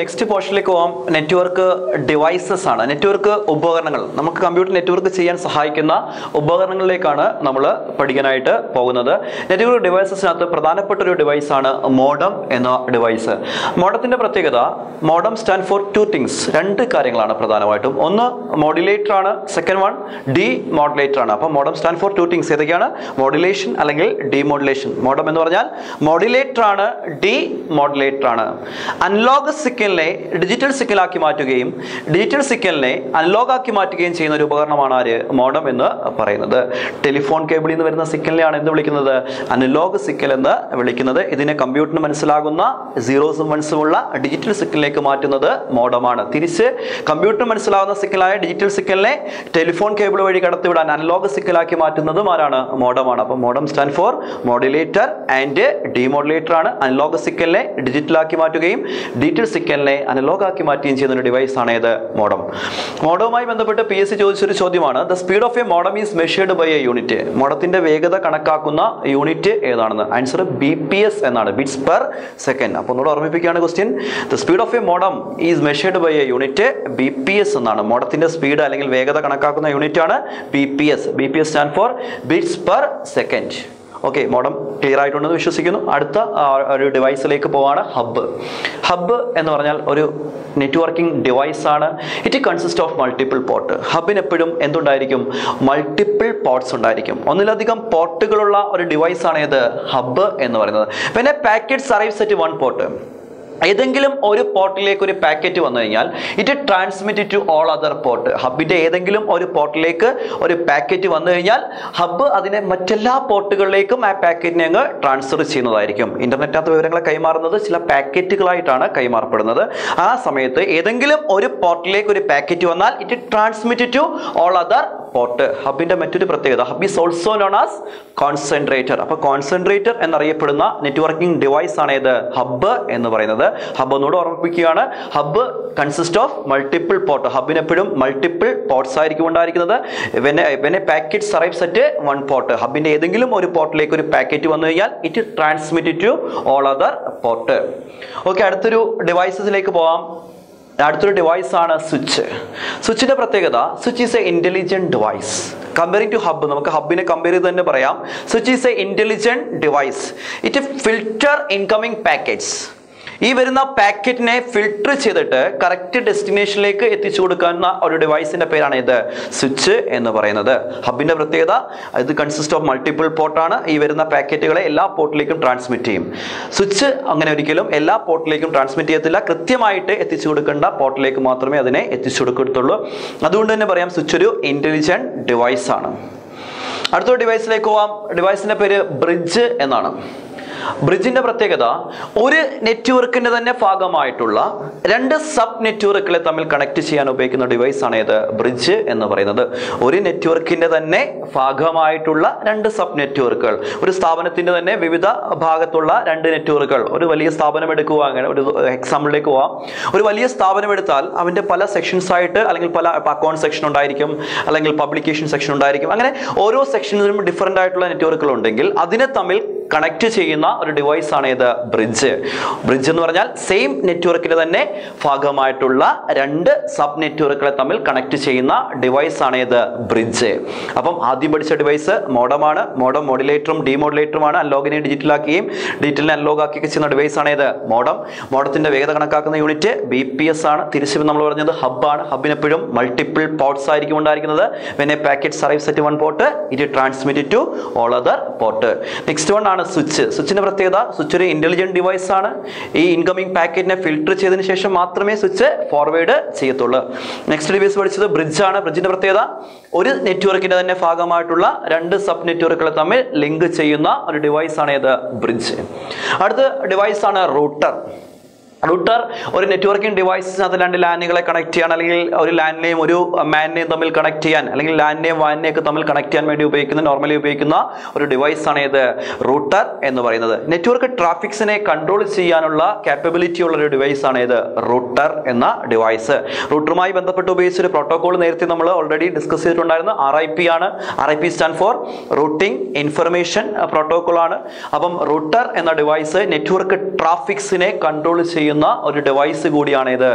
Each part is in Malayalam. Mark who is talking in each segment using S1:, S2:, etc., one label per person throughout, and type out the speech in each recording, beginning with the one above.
S1: നെക്സ്റ്റ് പോർഷനിലേക്ക് പോകാം നെറ്റ്വർക്ക് ഡിവൈസസ് ആണ്. നെറ്റ്വർക്ക് ഉപകരണങ്ങൾ. നമുക്ക് കമ്പ്യൂട്ടർ നെറ്റ്വർക്ക് ചെയ്യാൻ സഹായിക്കുന്ന ഉപകരണങ്ങളിലേക്കാണ് നമ്മൾ പഠിക്കാനായിട്ട് പോകുന്നത്. നെറ്റ്വർക്ക് ഡിവൈസസിനകത്ത് പ്രധാനപ്പെട്ട ഒരു ഡിവൈസാണ് മോഡം എന്ന ഡിവൈസ് മോഡത്തിന്റെ പ്രത്യേകത modem stand for two things രണ്ട് കാര്യങ്ങളാണ് പ്രധാനമായിട്ടും. ഒന്ന് മോഡുലേറ്റർ ആണ് സെക്കൻഡ് വൺ ഡി മോഡുലേറ്റർ ആണ്. അപ്പോൾ modem stand for two things ഏതൊക്കെയാണ്? മോഡുലേഷൻ അല്ലെങ്കിൽ ഡി ഡിമോഡുലേഷൻ മോഡം എന്ന് പറഞ്ഞാൽ മോഡുലേറ്റർ ആണ് ഡി മോഡുലേറ്റർ ആണ് അനലോഗ് സിഗ്നലിനെ ഡിജിറ്റൽ സിഗ്നലാക്കി മാറ്റുകയും ഡിജിറ്റൽ സിഗ്നലിനെ അൺലോഗാക്കി മാറ്റുകയും ചെയ്യുന്ന ഒരു ഉപകരണമാണ് ആര്? മോഡം എന്ന് പറയുന്നത്. ടെലിഫോൺ കേബിളിൽ നിന്ന് വരുന്ന സിഗ്നലിനെയാണ് എന്ത് വിളിക്കുന്നത്? അനലോഗ് സിഗ്നൽ എന്ന് വിളിക്കുന്നത്. ഇതിനെ കമ്പ്യൂട്ടറിന് മനസ്സിലാകുന്ന സീറോസും വൺസും ഉള്ള ഡിജിറ്റൽ സിഗ്നലിലേക്ക് മാറ്റുന്നത് മോഡമാണ്. തിരിച്ച് കമ്പ്യൂട്ടറിന് മനസ്സിലാകുന്ന സിഗ്നലായ ഡിജിറ്റൽ സിഗ്നലിനെ ടെലിഫോൺ കേബിൾ വഴി കടത്തിവിടാൻ അനലോഗ് സിഗ്നലാക്കി മാറ്റുന്നതും ആരാണ്? മോഡമാണ്. അപ്പോൾ modem stand for modulator and demodulator ആണ് അനലോഗ് സിഗ്നലിനെ ഡിജിറ്റലാക്കി മാറ്റുകയും ഡിജിറ്റൽ സിഗ്നലിനെ അനലോഗാക്കി മാറ്റുകയും ചെയ്യുന്ന ഒരു ഡിവൈസ് ആണ് ഏത് മോഡം. മോഡവുമായി ബന്ധപ്പെട്ട് പി എസ് സി ചോദിച്ചൊരു ചോദ്യമാണ് the speed of a modem is measured by a unit മോഡത്തിന്റെ വേഗത കണക്കാക്കുന്ന യൂണിറ്റ് ഏതാണെന്ന്? ആൻസർ ബി പി എസ് എന്നാണ് ബിറ്റ്സ് പെർ സെക്കൻഡ് അപ്പോൾ ഒന്നുകൂടെ ഓർമ്മിപ്പിക്കുകയാണ് question the speed of a modem is measured by a unit B P S എന്നാണ്. മോഡത്തിന്റെ സ്പീഡ് അല്ലെങ്കിൽ വേഗത കണക്കാക്കുന്ന യൂണിറ്റ് ആണ് B P S B P S stand for bits per second okay modem clear ആയിട്ടുണ്ടെന്ന് വിശ്വസിക്കുന്നു. അടുത്ത ഒരു ഡിവൈസിലേക്ക് പോവാണ് ഹബ്ബ് ഹബ്ബ് എന്ന് പറഞ്ഞാൽ ഒരു നെറ്റ്വർക്കിംഗ് ഡിവൈസ് ആണ്. It consist of multiple port ഹബിന് എപ്പോഴും എന്തുണ്ടായിരിക്കും? മൾട്ടിപ്പിൾ പോർട്ട്സ് ഉണ്ടായിരിക്കും. ഒന്നിലധികം പോർട്ടുകളുള്ള ഒരു ഡിവൈസ് ആണ് ഏത് ഹബ്ബ് എന്ന് പറയുന്നത്. പിന്നെ packets service at one port ഏതെങ്കിലും ഒരു പോർട്ടിലേക്ക് ഒരു പാക്കറ്റ് വന്നു കഴിഞ്ഞാൽ it transmit to all other port ഹബിന്റെ ഏതെങ്കിലും ഒരു പോർട്ടിലേക്ക് ഒരു പാക്കറ്റ് വന്നു കഴിഞ്ഞാൽ ഹബ്ബ് അതിനെ മറ്റെല്ലാ പോർട്ടുകളിലേക്കും ആ പാക്കറ്റിനെ അങ്ങ് ട്രാൻസ്ഫർ ചെയ്യുന്നതായിരിക്കും. ഇന്റർനെറ്റിനകത്ത് വിവരങ്ങൾ കൈമാറുന്നത് ചില പാക്കറ്റുകളായിട്ടാണ് കൈമാറപ്പെടുന്നത്. ആ സമയത്ത് ഏതെങ്കിലും ഒരു പോർട്ടിലേക്ക് ഒരു പാക്കറ്റ് വന്നാൽ it transmit to all other port ഹബിന്റെ മറ്റൊരു പ്രത്യേകത hub is also known as concentrator അപ്പൊ കോൺസെൻട്രേറ്റർ എന്നറിയപ്പെടുന്ന നെറ്റ്വർക്കിംഗ് ഡിവൈസ് ആണ് ഏത്? ഹബ്ബ് എന്ന് പറയുന്നത്. ഹബ്ബ് ഒന്നുകൂടെ ഓർമ്മിപ്പിക്കുകയാണ്. Hub consist of multiple port ഹബിന് എപ്പോഴും മൾട്ടിപ്പിൾ പോർട്ട്സ് ആയിരിക്കും ഉണ്ടായിരിക്കുന്നത്. When when packet arrives at one port ഹബിന്റെ ഏതെങ്കിലും ഒരു പോർട്ടിലേക്ക് ഒരു പാക്കറ്റ് വന്നു കഴിഞ്ഞാൽ it transmit to all other port okay അടുത്തൊരു ഡിവൈസസിലേക്ക് പോവാം. അടുത്തൊരു ഡിവൈസ് ആണ് സ്വിച്ച് സ്വിച്ചിന്റെ പ്രത്യേകത switch is a intelligent device comparing to hub നമുക്ക് ഹബിനെ കമ്പയർ ചെയ്ത് തന്നെ പറയാം. Switch is a intelligent device it filter incoming packets ഈ വരുന്ന പാക്കറ്റിനെ ഫിൽട്ടർ ചെയ്തിട്ട് കറക്റ്റ് ഡെസ്റ്റിനേഷനിലേക്ക് എത്തിച്ചു കൊടുക്കുന്ന ഒരു ഡിവൈസിന്റെ പേരാണ് ഇത്. സ്വിച്ച് എന്ന് പറയുന്നത്. ഹബിന്റെ പ്രത്യേകത ഇത് കൺസിസ്റ്റ് ഓഫ് മൾട്ടിപ്പിൾ പോർട്ടാണ് ഈ വരുന്ന പാക്കറ്റുകളെ എല്ലാ പോർട്ടിലേക്കും ട്രാൻസ്മിറ്റ് ചെയ്യും. സ്വിച്ച് അങ്ങനെ ഒരിക്കലും എല്ലാ പോർട്ടിലേക്കും ട്രാൻസ്മിറ്റ് ചെയ്യത്തില്ല. കൃത്യമായിട്ട് എത്തിച്ചു കൊടുക്കേണ്ട പോർട്ടിലേക്ക് മാത്രമേ അതിനെ എത്തിച്ചു കൊടുക്കത്തുള്ളൂ. അതുകൊണ്ട് തന്നെ പറയാം സ്വിച്ച് ഒരു ഇന്റലിജന്റ് ഡിവൈസ് ആണ്. അടുത്ത ഡിവൈസിലേക്ക് പോവാം. ഡിവൈസിന്റെ പേര് ബ്രിഡ്ജ് എന്നാണ്. ബ്രിഡ്ജിന്റെ പ്രത്യേകത ഒരു നെറ്റ്വർക്കിന്റെ തന്നെ ഭാഗമായിട്ടുള്ള രണ്ട് സബ് നെറ്റ്വർക്കുകളെ തമ്മിൽ കണക്ട് ചെയ്യാൻ ഉപയോഗിക്കുന്ന ഡിവൈസ് ആണ് ഏത്? ബ്രിഡ്ജ് എന്ന് പറയുന്നത്. ഒരു നെറ്റ്വർക്കിന്റെ തന്നെ ഭാഗമായിട്ടുള്ള രണ്ട് സബ് നെറ്റ്വർക്കുകൾ ഒരു സ്ഥാപനത്തിന്റെ തന്നെ വിവിധ ഭാഗത്തുള്ള രണ്ട് നെറ്റ്വർക്കുകൾ. ഒരു വലിയ സ്ഥാപനം എടുക്കുക അങ്ങനെ ഒരു എക്സാമ്പിളിലേക്ക് പോവാം. ഒരു വലിയ സ്ഥാപനം എടുത്താൽ അവന്റെ പല സെക്ഷൻസ് ആയിട്ട് അല്ലെങ്കിൽ പല അക്കൗണ്ട് സെക്ഷൻ ഉണ്ടായിരിക്കും അല്ലെങ്കിൽ പബ്ലിക്കേഷൻ സെക്ഷൻ ഉണ്ടായിരിക്കും. അങ്ങനെ ഓരോ സെക്ഷനിലും ഡിഫറന്റ് ആയിട്ടുള്ള നെറ്റ്വർക്കുകൾ ഉണ്ടെങ്കിൽ അതിനെ തമ്മിൽ കണക്ട് ചെയ്യുന്ന ഒരു ഡിവൈസ് ആണ് ഇത് ബ്രിഡ്ജ് ബ്രിഡ്ജ് എന്ന് പറഞ്ഞാൽ സെയിം നെറ്റ്വർക്കിൽ തന്നെ ഭാഗമായിട്ടുള്ള രണ്ട് സബ് നെറ്റ്വർക്കുകളെ തമ്മിൽ കണക്ട് ചെയ്യുന്ന ഡിവൈസ് ആണ് ഇത് ബ്രിഡ്ജ് അപ്പം ആദ്യം പഠിച്ച ഡിവൈസ് മോഡമാണ് മോഡം മോഡുലേറ്ററും ഡിമോഡുലേറ്ററുമാണ് അൺലോഗിനെ ഡിജിറ്റലാക്കുകയും ഡിജിറ്റലിനെ അൺലോഗ് ആക്കി ചെയ്യുന്ന ഡിവൈസ് ആണ് ഇത് മോഡം മോഡത്തിന്റെ വേഗത കണക്കാക്കുന്ന യൂണിറ്റ് ബി പി എസ് ആണ്. തിരിച്ചു നമ്മൾ പറഞ്ഞത് ഹബ്ബാണ് ഹബിന് എപ്പോഴും മൾട്ടിപ്പിൾ പോർട്സ് ആയിരിക്കും ഉണ്ടായിരിക്കുന്നത്. പിന്നെ packet service set one port ഇത് transmit to all other port next one ആണ് സ്വിച്ച്. സ്വിച്ചിന്റെ പ്രത്യേകത സ്വിച്ച് ഒരു ഇന്റലിജന്റ് ഡിവൈസ് ആണ്. ഈ ഇൻകമിംഗ് പാക്കറ്റിനെ ഫിൽട്ടർ ചെയ്തതിന് ശേഷം മാത്രമേ സ്വിച്ച് ഫോർവേഡ് ചെയ്യത്തുള്ളൂ. നെക്സ്റ്റ് ഡിവൈസ് പഠിച്ചത് ആണ്. ബ്രിഡ്ജിന്റെ പ്രത്യേകത ഒരു നെറ്റ്വർക്കിന്റെ തന്നെ ഭാഗമായിട്ടുള്ള രണ്ട് സബ് നെറ്റ്വർക്കുകളെ തമ്മിൽ ലിങ്ക് ചെയ്യുന്ന ഒരു ഡിവൈസ് ആണ് ഇത് ബ്രിഡ്ജ് അടുത്ത ഡിവൈസ് ആണ് റൂട്ടർ റൂട്ടർ ഒരു നെറ്റ്വർക്കിംഗ് ഡിവൈസിനകത്ത് രണ്ട് ലാനുകളെ കണക്ട് ചെയ്യാൻ അല്ലെങ്കിൽ ഒരു ലാൻഡിനെയും ഒരു മാനിനെയും തമ്മിൽ കണക്ട് ചെയ്യാൻ അല്ലെങ്കിൽ ലാൻഡിനെയും വാനിനെയൊക്കെ തമ്മിൽ കണക്ട് ചെയ്യാൻ വേണ്ടി ഉപയോഗിക്കുന്ന നോർമലി ഉപയോഗിക്കുന്ന ഒരു ഡിവൈസ് ആണ് ഇത്. റൂട്ടർ എന്ന് പറയുന്നത്. നെറ്റ്വർക്ക് ട്രാഫിക്സിനെ കൺട്രോൾ ചെയ്യാനുള്ള കാപ്പബിലിറ്റി ഉള്ള ഒരു ഡിവൈസ് ആണ് ഇത്. റൂട്ടർ എന്ന ഡിവൈസ് റൂട്ടറുമായി ബന്ധപ്പെട്ട് ഉപയോഗിച്ച ഒരു പ്രോട്ടോകോൾ നേരത്തെ നമ്മൾ ഓൾറെഡി ഡിസ്കസ് ചെയ്തിട്ടുണ്ടായിരുന്നു. ആർ ഐ പി ആണ്. R I P stand for routing information protocol ആണ്. അപ്പം റൂട്ടർ എന്ന ഡിവൈസ് നെറ്റ്വർക്ക് ട്രാഫിക്സിനെ കൺട്രോൾ ചെയ്യുന്ന ചെയ്യുന്ന ഒരു ഡിവൈസ് കൂടിയാണ് ഇത്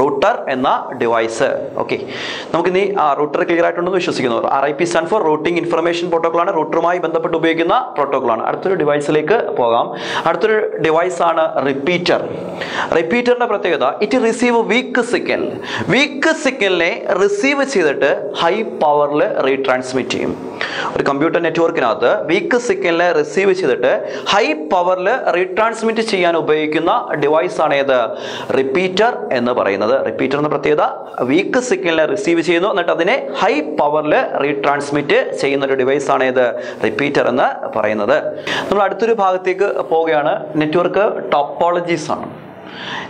S1: റൂട്ടർ എന്ന ഡിവൈസ് ഓക്കെ നമുക്ക് ഇനി റൂട്ടർ ക്ലിയർ ആയിട്ടുണ്ടെന്ന് വിശ്വസിക്കുന്നു. R I P stand for routing information protocol ആണ്. റൂട്ടറുമായി ബന്ധപ്പെട്ട് ഉപയോഗിക്കുന്ന പ്രോട്ടോക്കോൾ ആണ്. അടുത്തൊരു ഡിവൈസിലേക്ക് പോകാം. അടുത്തൊരു ഡിവൈസ് ആണ് റിപ്പീറ്റർ റിപ്പീറ്ററിന്റെ പ്രത്യേകത it receive weak signal weak സിഗ്നലിനെ റിസീവ് ചെയ്തിട്ട് ഹൈ പവറിൽ റീട്രാൻസ്മിറ്റ് ചെയ്യും. ഒരു കമ്പ്യൂട്ടർ നെറ്റ്വർക്കിനകത്ത് വീക്ക് സിഗ്നലിനെ റിസീവ് ചെയ്തിട്ട് ഹൈ പവറിൽ റീട്രാൻസ്മിറ്റ് ചെയ്യാൻ ഉപയോഗിക്കുന്ന ഡിവൈസ് ആണ് ഏത്? റിപ്പീറ്റർ എന്ന് പറയുന്നത്. റിപ്പീറ്റർ എന്ന പ്രത്യേകത വീക്ക് സിഗ്നലിനെ റിസീവ് ചെയ്യുന്നു. എന്നിട്ട് അതിനെ ഹൈ പവറിൽ റീട്രാൻസ്മിറ്റ് ചെയ്യുന്ന ഒരു ഡിവൈസ് ആണ് ഏത്? റിപ്പീറ്റർ എന്ന് പറയുന്നത്. നമ്മൾ അടുത്തൊരു ഭാഗത്തേക്ക് പോവുകയാണ്. നെറ്റ്വർക്ക് ടോപ്പോളജീസ് ആണ്.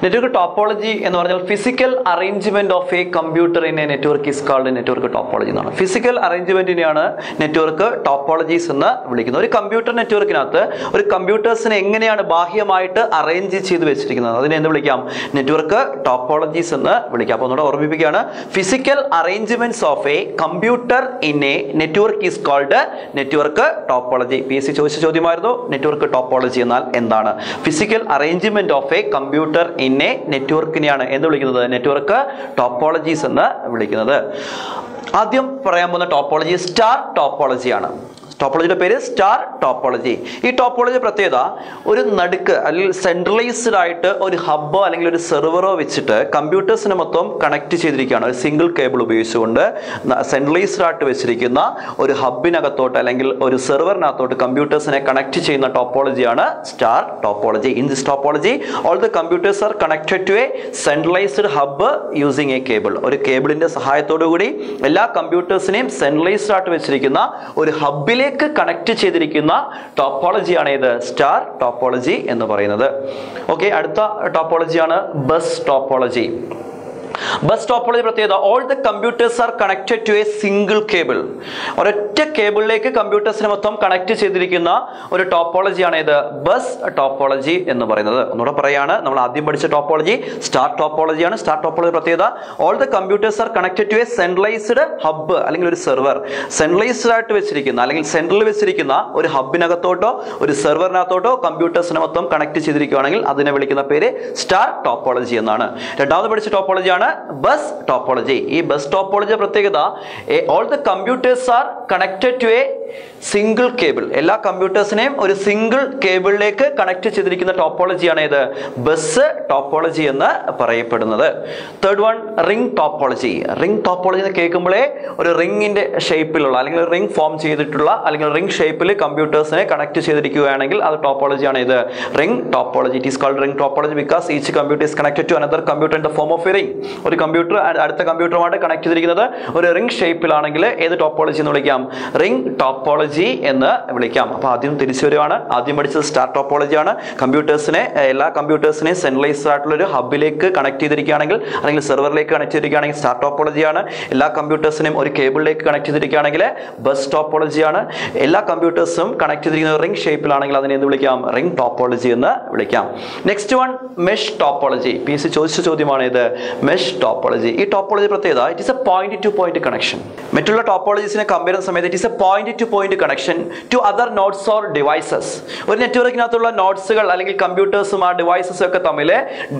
S1: നെറ്റ്വർക്ക് ടോപ്പോളജി എന്ന് പറഞ്ഞാൽ physical arrangement of a computer in a network is called network topology എന്നാണ്. ഫിസിക്കൽ അറേഞ്ച്മെന്റിനെയാണ് നെറ്റ്വർക്ക് ടോപ്പോളജീസ് എന്ന് വിളിക്കുന്നത്. ഒരു കമ്പ്യൂട്ടർ നെറ്റ്വർക്കിനകത്ത് ഒരു കമ്പ്യൂട്ടേഴ്സിനെ എങ്ങനെയാണ് ബാഹ്യമായിട്ട് അറേഞ്ച് ചെയ്ത് വെച്ചിരിക്കുന്നത്? അതിനെ എന്ത് വിളിക്കാം? നെറ്റ്വർക്ക് ടോപ്പോളജീസ് എന്ന് വിളിക്കാം. അപ്പോൾ ഒന്നുകൂടെ ഓർമ്മിപ്പിക്കുകയാണ്. Physical arrangements of a computer in a network is called network topology P S C ചോദിച്ച ചോദ്യമായിരുന്നു നെറ്റ്വർക്ക് ടോപ്പോളജി എന്നാൽ എന്താണ്? Physical arrangement of a computer in a നെറ്റ്വർക്കിനെയാണ് എന്ന് വിളിക്കുന്നത്? നെറ്റ്വർക്ക് ടോപ്പോളജീസ് എന്ന് വിളിക്കുന്നത്. ആദ്യം പറയാൻ പോകുന്ന ടോപ്പോളജി സ്റ്റാർ ടോപ്പോളജിയാണ് ടോപ്പോളജിയുടെ പേര് സ്റ്റാർ ടോപ്പോളജി. ഈ ടോപ്പോളജി പ്രത്യേകത ഒരു നടുക്ക് അല്ലെങ്കിൽ സെൻട്രലൈസ്ഡ് ആയിട്ട് ഒരു ഹബ്ബോ അല്ലെങ്കിൽ ഒരു സെർവറോ വെച്ചിട്ട് കമ്പ്യൂട്ടേഴ്സിനെ മൊത്തം കണക്ട് ചെയ്തിരിക്കുകയാണ്. ഒരു സിംഗിൾ കേബിൾ ഉപയോഗിച്ചുകൊണ്ട് സെൻട്രലൈസ്ഡ് ആയിട്ട് വെച്ചിരിക്കുന്ന ഒരു ഹബിനകത്തോട്ട് അല്ലെങ്കിൽ ഒരു സെർവറിനകത്തോട്ട് കമ്പ്യൂട്ടേഴ്സിനെ കണക്ട് ചെയ്യുന്ന ടോപ്പോളജിയാണ് star topology. In this topology all the computers are connected to a centralised hub using a cable ഒരു കേബിളിന്റെ സഹായത്തോടു കൂടി എല്ലാ കമ്പ്യൂട്ടേഴ്സിനെയും സെൻട്രലൈസ്ഡ് ആയിട്ട് വെച്ചിരിക്കുന്ന ഒരു ഹബിലേക്ക് കണക്ട് ചെയ്തിരിക്കുന്ന ടോപ്പോളജിയാണ് ഏത്? സ്റ്റാർ ടോപ്പോളജി എന്ന് പറയുന്നത്. ഓക്കെ അടുത്ത ടോപ്പോളജിയാണ് ബസ് ടോപ്പോളജി ബസ് ടോപ്പോളജി പ്രത്യേകത all the computers are connected to a single cable ഒരൊറ്റ കേബിളിലേക്ക് കമ്പ്യൂട്ടേഴ്സിനെ മൊത്തം കണക്ട് ചെയ്തിരിക്കുന്ന ഒരു ടോപ്പോളജിയാണ് ഇത്. ബസ് ടോപ്പോളജി എന്ന് പറയുന്നത്. ഒന്നുകൂടെ പറയാണ് നമ്മൾ ആദ്യം പഠിച്ച ടോപ്പോളജി സ്റ്റാർ ടോപ്പോളജിയാണ് സ്റ്റാർ ടോപ്പോളജി പ്രത്യേകത all the computers are connected to a centralised hub അല്ലെങ്കിൽ ഒരു സെർവർ സെൻട്രലൈസ്ഡ് ആയിട്ട് വെച്ചിരിക്കുന്ന അല്ലെങ്കിൽ സെൻട്രലിൽ വെച്ചിരിക്കുന്ന ഒരു ഹബിനകത്തോട്ടോ ഒരു സെർവറിനകത്തോട്ടോ കമ്പ്യൂട്ടേഴ്സിനെ മൊത്തം കണക്ട് ചെയ്തിരിക്കുകയാണെങ്കിൽ അതിനെ വിളിക്കുന്ന പേര് സ്റ്റാർ ടോപ്പോളജി എന്നാണ്. രണ്ടാമത് പഠിച്ച ടോപ്പോളജിയാണ് ബസ് ടോപ്പോളജി ഈ ബസ് ടോപ്പോളജി പ്രത്യേകത all the computers are connected to a single cable എല്ലാ കമ്പ്യൂട്ടേഴ്സിനെയും ഒരു സിംഗിൾ കേബിളിലേക്ക് കണക്ട് ചെയ്തിരിക്കുന്ന ടോപ്പോളജിയാണ് ഏത് ബസ് ടോപ്പോളജി എന്ന് പറയപ്പെടുന്നത്. Third one ring topology ring topology എന്ന് കേൾക്കുമ്പോഴേ ഒരു റിംഗിന്റെ ഷേപ്പിലുള്ള അല്ലെങ്കിൽ റിംഗ് ഫോം ചെയ്തിട്ടുള്ള അല്ലെങ്കിൽ റിംഗ് ഷേപ്പിൽ കമ്പ്യൂട്ടേഴ്സിനെ കണക്ട് ചെയ്തിരിക്കുകയാണെങ്കിൽ അത് ടോപ്പോളജിയാണ് ഇത്. Ring topology it is called ring topology because each computer is connected to another computer in the form of a ring ഒരു കമ്പ്യൂട്ടർ അടുത്ത കമ്പ്യൂട്ടറുമായിട്ട് കണക്ട് ചെയ്തിരിക്കുന്നത് ഒരു റിംഗ് ഷേപ്പിലാണെങ്കിൽ ഏത് ടോപ്പോളജി എന്ന് വിളിക്കാം? റിംഗ് ടോപ്പോളജി എന്ന് വിളിക്കാം. അപ്പോൾ ആദ്യം തിരിച്ചു വരുവാണ്. ആദ്യം പഠിച്ചത് സ്റ്റാർ ടോപ്പോളജിയാണ് കമ്പ്യൂട്ടേഴ്സിനെ എല്ലാ കമ്പ്യൂട്ടേഴ്സിനെയും സെൻട്രലൈസ്ഡ് ആയിട്ടുള്ള ഒരു ഹബിലേക്ക് കണക്ട് ചെയ്തിരിക്കുകയാണെങ്കിൽ അല്ലെങ്കിൽ സെർവറിലേക്ക് കണക്ട് ചെയ്തിരിക്കുകയാണെങ്കിൽ സ്റ്റാർ ടോപ്പോളജിയാണ് എല്ലാ കമ്പ്യൂട്ടേഴ്സിനെയും ഒരു കേബിളിലേക്ക് കണക്ട് ചെയ്തിരിക്കുകയാണെങ്കിൽ ബസ് ടോപ്പോളജിയാണ് എല്ലാ കമ്പ്യൂട്ടേഴ്സും കണക്ട് ചെയ്തിരിക്കുന്ന റിംഗ് ഷേപ്പിലാണെങ്കിൽ അതിനെ എന്ത് വിളിക്കാം? റിംഗ് ടോപ്പോളജി എന്ന് വിളിക്കാം. Next one mesh topology P C ചോദിച്ച ചോദ്യമാണ് ഇത്. മെഷ് ടോപ്പോളജി ഈ ടോപ്പോളജി പ്രത്യേകത it is a point to point connection മറ്റുള്ള ടോപ്പോളജീസിനെ കമ്പയർ ചെയ്യുന്ന സമയത്ത് it is a point to point connection to other nodes or devices ഒരു നെറ്റ്വർക്കിനകത്തുള്ള നോട്ട്സുകൾ അല്ലെങ്കിൽ കമ്പ്യൂട്ടേഴ്സും ആ ഡിവൈസസും ഒക്കെ തമ്മിൽ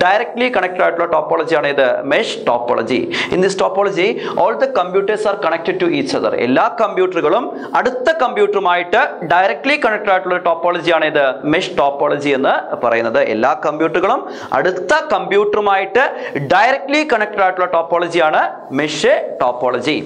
S1: ഡയറക്ട്ലി കണക്റ്റഡ് ആയിട്ടുള്ള ടോപ്പോളജിയാണ് ഇത്. Mesh topology in this topology all the computers are connected to each other എല്ലാ കമ്പ്യൂട്ടറുകളും അടുത്ത കമ്പ്യൂട്ടറുമായിട്ട് ഡയറക്ട്ലി കണക്റ്റഡ് ആയിട്ടുള്ള ടോപ്പോളജിയാണ് ഇത്. മെഷ് ടോപ്പോളജി എന്ന് പറയുന്നത്. എല്ലാ കമ്പ്യൂട്ടറുകളും അടുത്ത കമ്പ്യൂട്ടറുമായിട്ട് ഡയറക്ട്ലി കണക്റ്റഡ് ആയിട്ടുള്ള ടോപ്പോളജിയാണ് മെഷ് ടോപ്പോളജി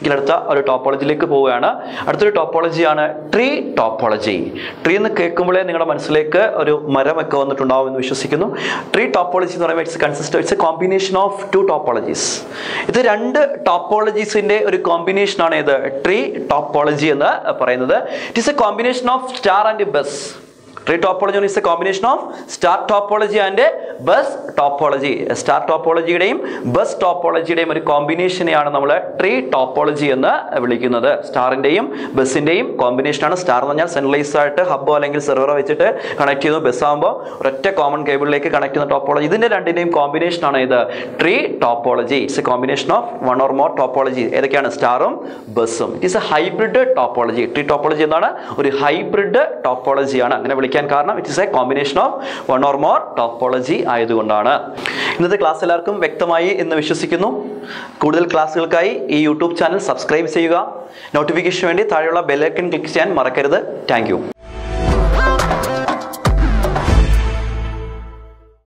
S1: എങ്കിൽ അടുത്ത ഒരു ടോപ്പോളജിയിലേക്ക് പോവുകയാണ്. അടുത്തൊരു ടോപ്പോളജിയാണ് ട്രീ ടോപ്പോളജി ട്രീ എന്ന് കേൾക്കുമ്പോഴേ നിങ്ങളുടെ മനസ്സിലേക്ക് ഒരു മരമൊക്കെ വന്നിട്ടുണ്ടാവും എന്ന് വിശ്വസിക്കുന്നു. ട്രീ ടോപ്പോളജി എന്ന് പറയുമ്പോൾ it's consist it's a combination of two topologies ഇത് രണ്ട് ടോപ്പോളജീസിന്റെ ഒരു കോമ്പിനേഷൻ ആണ് ഇത്. ട്രീ ടോപ്പോളജി എന്ന് പറയുന്നത്. It is a combination of star and bus tree topology is a combination of star topology and bus topology star ടോപ്പോളജിയുടെയും bus ടോപ്പോളജിയുടെയും ഒരു കോമ്പിനേഷനെയാണ് നമ്മൾ ട്രീ ടോപ്പോളജി എന്ന് വിളിക്കുന്നത്. സ്റ്റാറിന്റെയും ബസ്സിന്റെയും കോമ്പിനേഷനാണ് സ്റ്റാർ എന്ന് പറഞ്ഞാൽ സെൻട്രലൈസ് ആയിട്ട് ഹബ്ബോ അല്ലെങ്കിൽ സെർവറോ വെച്ചിട്ട് കണക്ട് ചെയ്യുന്നു. ബസ് ആകുമ്പോൾ ഒരൊറ്റ കോമൺ കേബിളിലേക്ക് കണക്ട് ചെയ്യുന്ന ടോപ്പോളജി ഇതിന്റെ രണ്ടിന്റെയും കോമ്പിനേഷൻ ആണ് ഇത്. Tree topology it's a combination of one or more topology ഏതൊക്കെയാണ്? സ്റ്റാറും ബസ്സും it is a hybrid topology tree topology എന്താണ്? ഒരു ഹൈബ്രിഡ് ടോപ്പോളജിയാണ് അങ്ങനെ വിളിക്കാൻ കാരണം it is a combination of one or more topology ആയതുകൊണ്ടാണ്. ഇന്നത്തെ ക്ലാസ് എല്ലാവർക്കും വ്യക്തമായി എന്ന് വിശ്വസിക്കുന്നു. കൂടുതൽ ക്ലാസ്സുകൾക്കായി ഈ യൂട്യൂബ് ചാനൽ സബ്സ്ക്രൈബ് ചെയ്യുക. നോട്ടിഫിക്കേഷന് വേണ്ടി താഴെയുള്ള ബെല്ലൈക്കൺ ക്ലിക്ക് ചെയ്യാൻ മറക്കരുത്. താങ്ക്